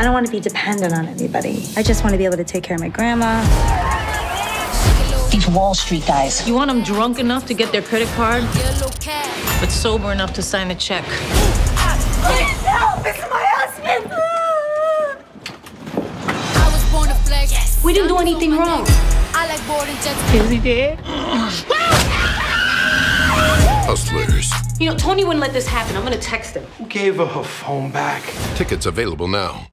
I don't want to be dependent on anybody. I just want to be able to take care of my grandma. These Wall Street guys. You want them drunk enough to get their credit card, but sober enough to sign a check. Please help! It's my husband! We didn't do anything wrong. I like. Is he dead? Hustlers. You know, Tony wouldn't let this happen. I'm gonna text him. Who gave her her phone back? Tickets available now.